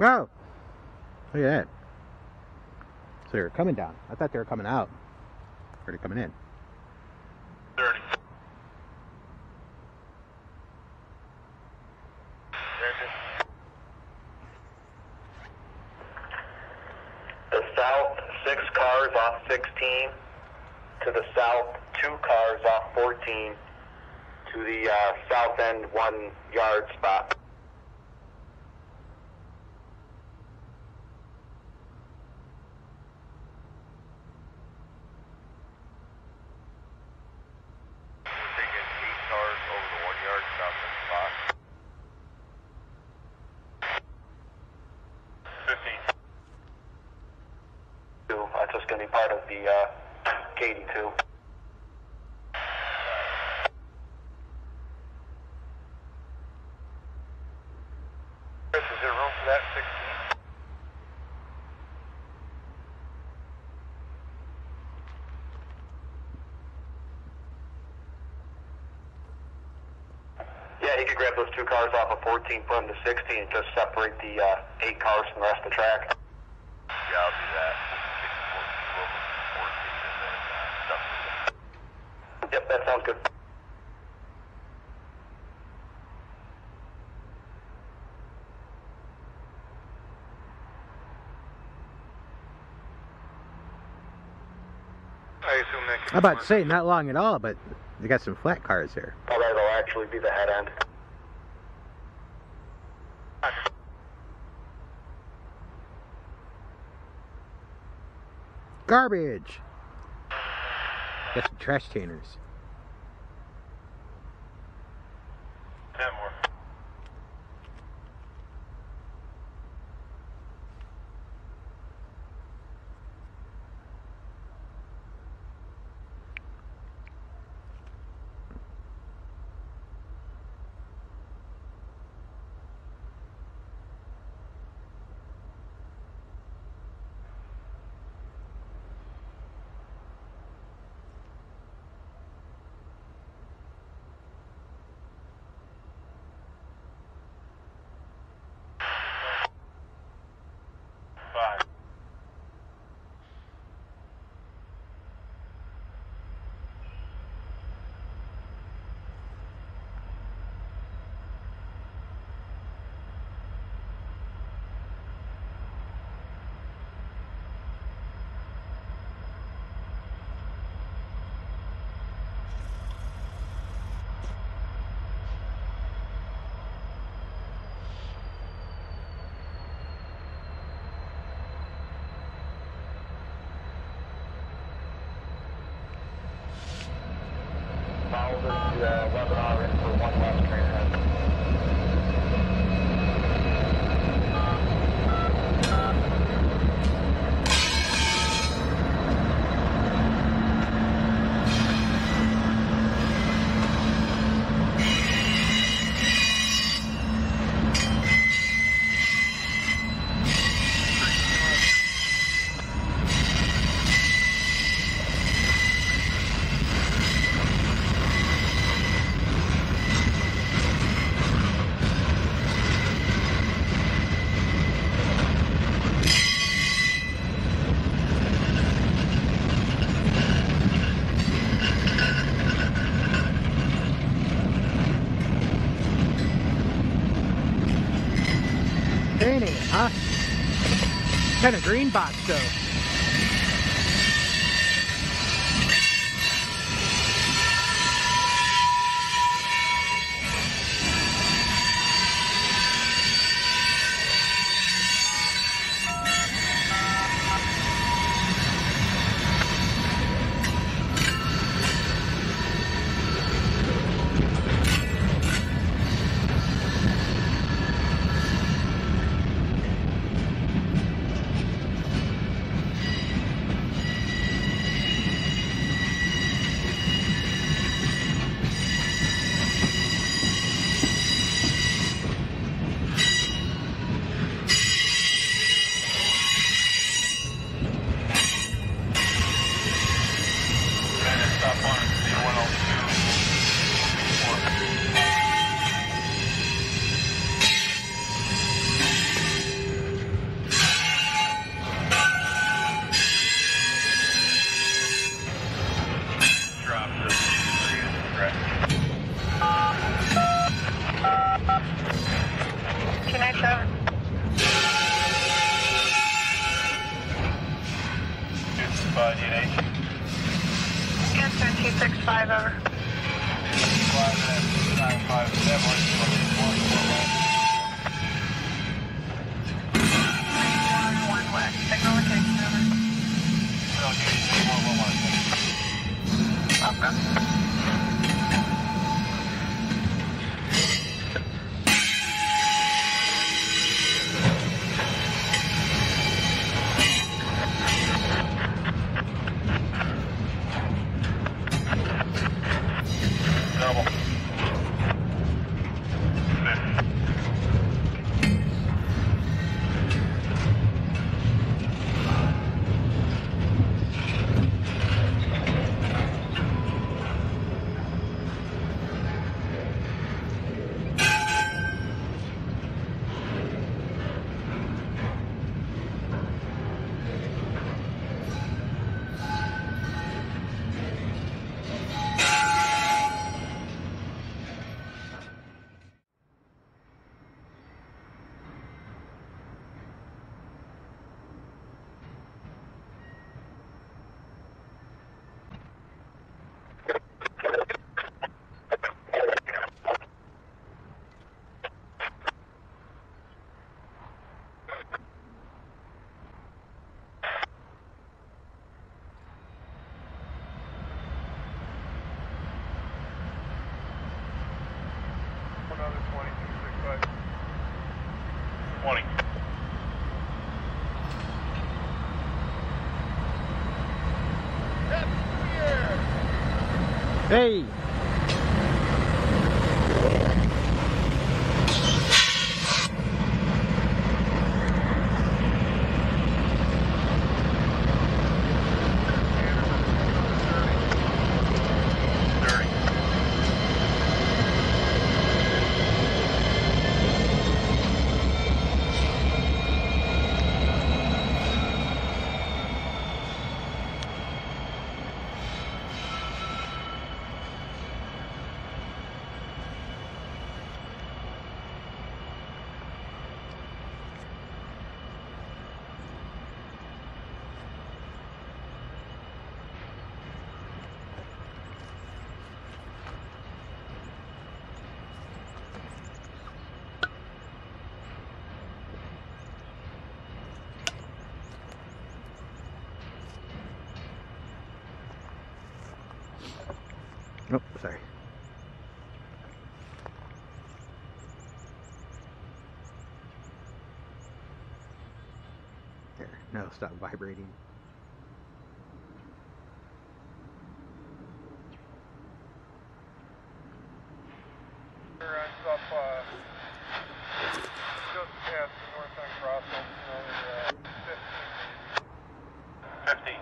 Oh! Look at that. So they were coming down. I thought they were coming out. Or they coming in. 30. The south, six cars off 16. To the south, two cars off 14. To the uh, south end, one yard spot. We're taking eight cars over the one yard south end spot. 15. Two. That's just going to be part of the uh, Katie too. Chris, is there room for that 16? Yeah, he could grab those two cars off of 14, put them to 16, and just separate the uh, eight cars from the rest of the track. Yeah, I'll do that. We'll take two of them, 14, and then uh, stuff to them. Yep, that sounds good. I assume that I'm about to say, not long at all, but they got some flat cars there. Oh, that'll actually be the head end. Garbage! Got some trash canners. Uh, webinar in for one last train Huh? Kind of green box though. 5 over. Hey! Thirty. Oh, sorry. There, no, stop vibrating. Runs up, uh, just past the north end crossing, another, uh, 15 maybe. Fifteen.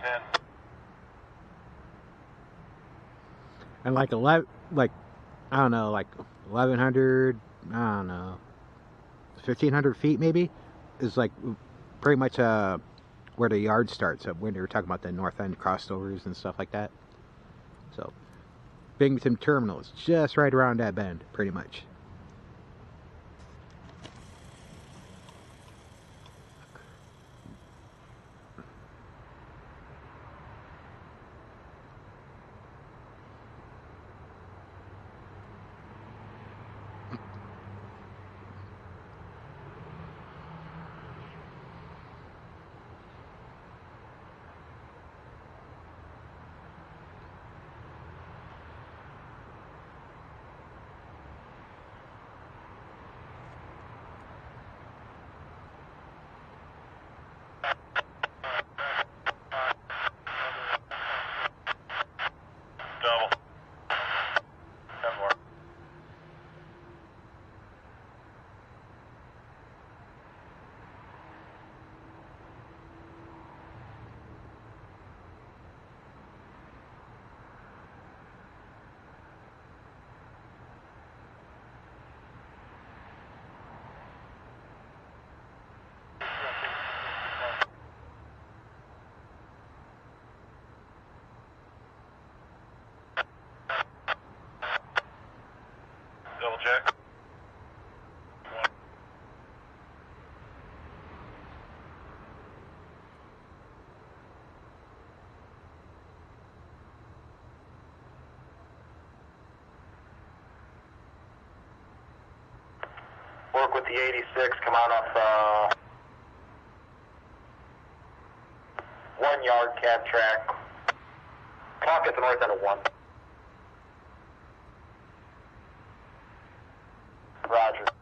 Ten. And like eleven, like I don't know, like eleven hundred, I don't know, fifteen hundred feet maybe, is like pretty much uh where the yard starts. Up when they were talking about the north end crossovers and stuff like that. So Binghamton Terminal is just right around that bend, pretty much. Check. Work with the 86. Come on up. Uh, one yard cab track. Clock at the north end of one. Roger.